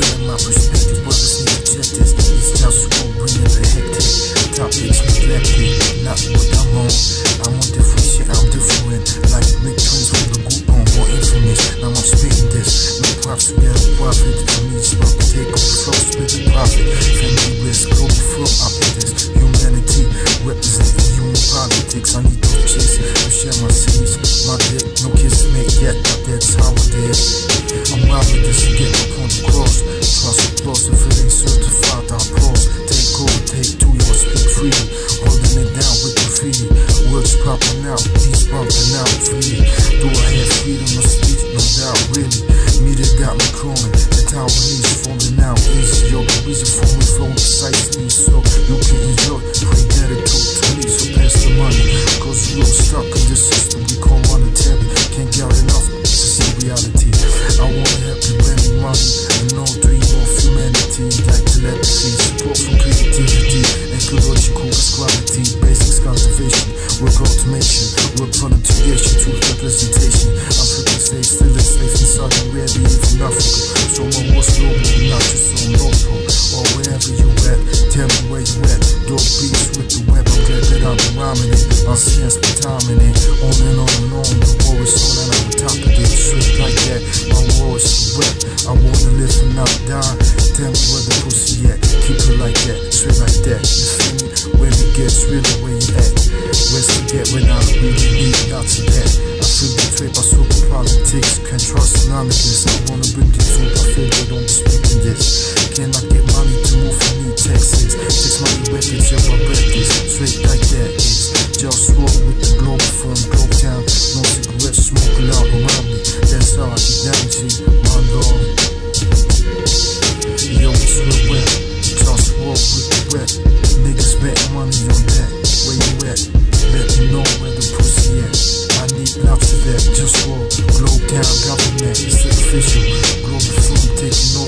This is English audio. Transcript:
Where my perspective wasn't objective It's now so bringing the hectic. Topics neglected, not what I'm on I'm on different shit, I'm different. Like big trends, from the group on more infamous Now I'm spitting this, no props, we got a profit. For me it's about to take on flow, spit the profit. Family risk, global flow, I put this. Humanity, representing human politics. I need to chase. to share my cities My dick, no kiss me yet, but that's how it is dedication to representation. Africa say still a slave in Saudi Arabia, even Africa. So my most noble, not just on North or wherever you at. Tell me where you at. Dope beats with the web. I'm glad that I've been rhyming it. I sense been timing it. On and on and on. The war is on and I'm on top of this shit like that. My war is wet. I wanna live and not die. Tell me where the pussy at. Keep it like that. Straight like that. You feel me? where it gets real, where you at? Where's to get when I Spent money on that, where you at? Let me know where the pussy at. I need lots of that, just for Globe government. It's official, Globalfirm taking over